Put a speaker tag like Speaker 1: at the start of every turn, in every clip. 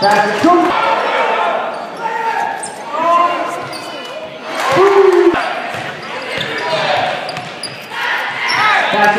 Speaker 1: That's two.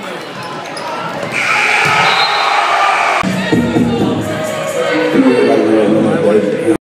Speaker 2: Thank you.